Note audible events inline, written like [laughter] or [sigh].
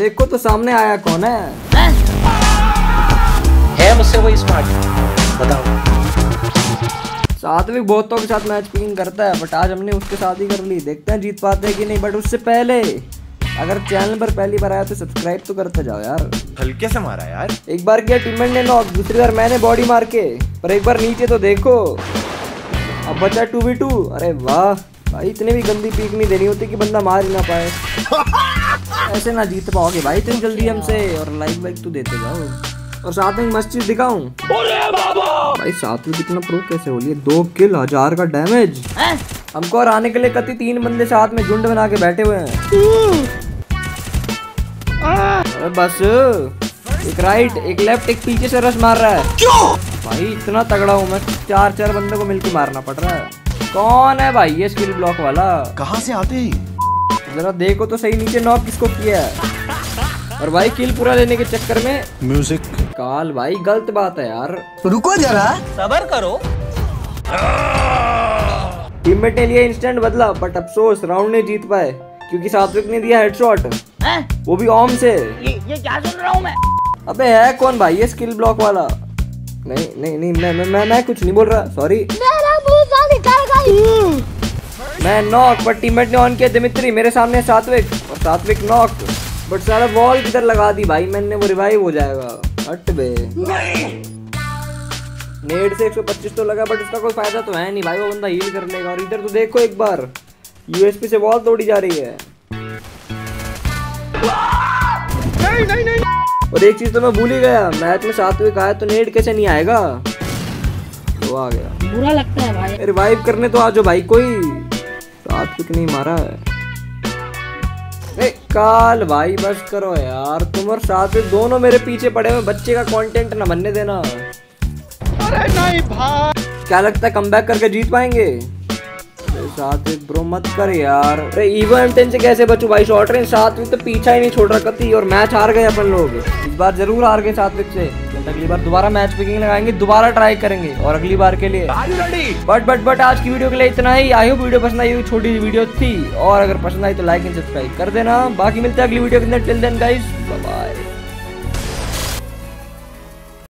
देखो तो सामने आया कौन है? है मुझसे वही स्मार्ट बताओ। सात्विक बहुतों के साथ मैच पिंग करता है बट आज हमने उसके साथ ही कर ली। देखते हैं जीत पाते हैं कि नहीं बट उससे पहले अगर चैनल पर पहली बार आया तो सब्सक्राइब तो करते जाओ यार। हल्के से मारा यार। एक बार किया टीममेट ने नॉक दूसरी बार मैंने बॉडी मार के पर एक बार नीचे तो देखो। अब बचा टू बी टू अरे वाह भाई इतने भी गंदी पीक नहीं देनी होती कि बंदा मार ही ना पाए। [laughs] ऐसे ना जीत पाओगे भाई इतनी जल्दी हमसे और लाइक वाइक तो देते जाओ। और साथ में मस्त चीज़ दिखाऊँ? भाई साथ में कितना प्रो कैसे हो लिए दो किल हज़ार का डैमेज हमको और आने के लिए कति तीन बंदे साथ में झुंड बना के बैठे हुए हैं। बस। एक राइट एक लेफ़्ट एक पीछे से रश मार रहा है। क्यों? भाई इतना तगड़ा हूँ मैं चार चार बंदे को मिलकर मारना पड़ रहा है। कौन है भाई ये स्किल ब्लॉक वाला? कहाँ से आते हैं? जरा देखो तो सही नीचे नॉक किसको किया है? और भाई किल पूरा लेने के चक्कर में म्यूज़िक काल भाई गलत बात है यार। रुको जरा। सबर करो। टीममेट ने लिया इंस्टेंट बदला बट अफसोस राउंड नहीं जीत पाए क्योंकि सात्विक ने दिया हेडशॉट वो भी ऑम से। ये ये क्या सुन रहा हूँ मैं? अबे है कौन भाई ये स्किल ब्लॉक वाला? नहीं नहीं नहीं मैं मैं मैं, मैं कुछ नहीं बोल रहा सॉरी मेरा मुँह निकल गई मैं नॉक बट टीममेट ने ऑन किया दिमित्री मेरे सामने सात्विक और सात्विक नॉक बट सारा वॉल किधर लगा दी भाई? मैंने वो रिवाइव हो जाएगा। हट बे। नेट से 125 तो लगा बट उसका कोई फ़ायदा तो है नहीं भाई वो बंदा हील कर लेगा। और इधर तो देखो एक बार यूएसपी से वॉल तोड़ी जा रही है। नहीं, नहीं, नहीं। और एक चीज़ तो मैं भूल ही गया मैच में सात्विक आया तो नेट कैसे नहीं आएगा? वो आ गया। बुरा लगता है भाई। रिवाइव करने तो आ जाओ भाई कोई सात्विक नहीं मारा है। काल भाई बस करो यार। तुम और सात्विक दोनों मेरे पीछे पड़े हुए बच्चे का कंटेंट ना बनने देना। अरे नहीं भाई। क्या लगता है कम करके जीत पाएँगे? सात्विक ब्रो मत कर यार। अरे ईवो एम10 से कैसे बचू भाई? शॉर्ट रेंज सात्विक तो पीछा ही नहीं छोड़ रहा कती और मैच हार गए अपन लोग। इस बार ज़रूर हार गए सात्विक से। अगली बार दोबारा मैच पिकिंग लगाएँगे दोबारा ट्राई करेंगे और अगली बार के लिए। बट बट बट आज की वीडियो के लिए इतना ही। आई होप वीडियो पसंद आई छोटी वीडियो थी। और अगर पसंद आई तो लाइक एंड सब्सक्राइब कर देना। बाकी मिलते हैं अगली वीडियो के अंदर। Till then guys bye